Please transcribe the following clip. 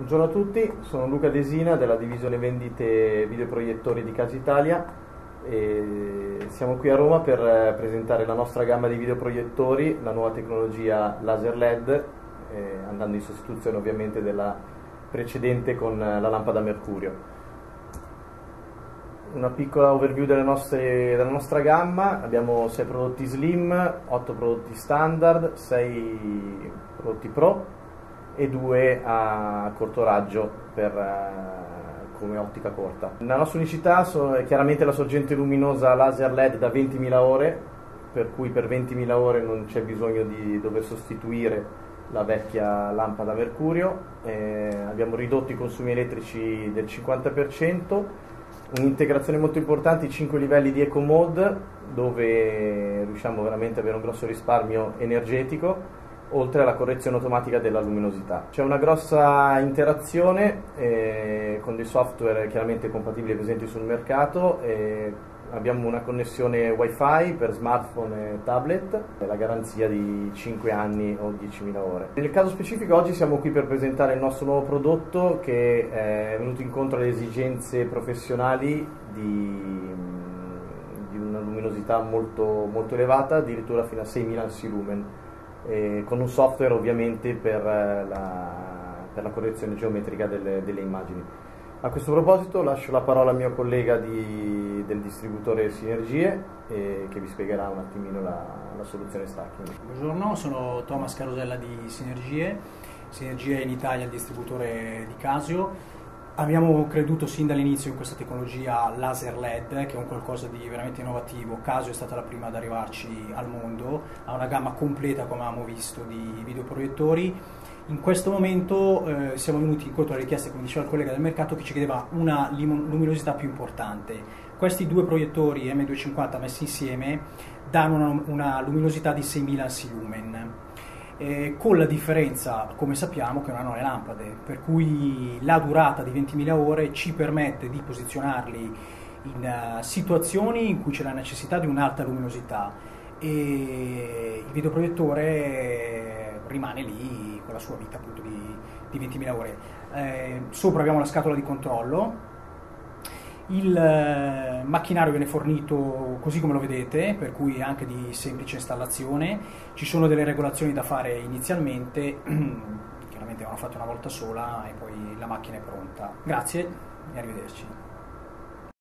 Buongiorno a tutti, sono Luca Desina della divisione vendite videoproiettori di Casa Italia e siamo qui a Roma per eh, presentare la nostra gamma di videoproiettori, la nuova tecnologia laser LED, eh, andando in sostituzione ovviamente della precedente con eh, la lampada mercurio. Una piccola overview nostre, della nostra gamma, abbiamo 6 prodotti slim, 8 prodotti standard, 6 prodotti pro e due a corto raggio per, uh, come ottica corta. La nostra unicità è chiaramente la sorgente luminosa laser LED da 20.000 ore, per cui per 20.000 ore non c'è bisogno di dover sostituire la vecchia lampada a mercurio, eh, abbiamo ridotto i consumi elettrici del 50%, un'integrazione molto importante, i 5 livelli di Eco Mode dove riusciamo veramente ad avere un grosso risparmio energetico oltre alla correzione automatica della luminosità. C'è una grossa interazione eh, con dei software chiaramente compatibili presenti sul mercato. Eh, abbiamo una connessione wifi per smartphone e tablet e la garanzia di 5 anni o 10.000 ore. Nel caso specifico oggi siamo qui per presentare il nostro nuovo prodotto che è venuto incontro alle esigenze professionali di, di una luminosità molto, molto elevata, addirittura fino a 6.000 ansi lumen eh, con un software ovviamente per eh, la, per la correzione geometrica delle, delle, immagini. A questo proposito lascio la parola al mio collega di, del distributore Sinergie eh, che vi spiegherà un attimino la, la soluzione stacking. Buongiorno, sono Thomas Carosella di Sinergie. Sinergie in Italia il distributore di Casio Abbiamo creduto sin dall'inizio in questa tecnologia laser LED, che è un qualcosa di veramente innovativo. Casio è stata la prima ad arrivarci al mondo, ha una gamma completa, come abbiamo visto, di videoproiettori. In questo momento eh, siamo venuti incontro alle richieste, come diceva il collega del mercato, che ci chiedeva una luminosità più importante. Questi due proiettori M250 messi insieme danno una, una luminosità di 6000 ansi lumen eh, con la differenza, come sappiamo, che non hanno le lampade, per cui la durata di 20.000 ore ci permette di posizionarli in uh, situazioni in cui c'è la necessità di un'alta luminosità e il videoproiettore rimane lì con la sua vita appunto di, di 20.000 ore. Eh, sopra abbiamo la scatola di controllo il eh, macchinario viene fornito così come lo vedete, per cui anche di semplice installazione. Ci sono delle regolazioni da fare inizialmente, chiaramente vanno fatte una volta sola e poi la macchina è pronta. Grazie e arrivederci.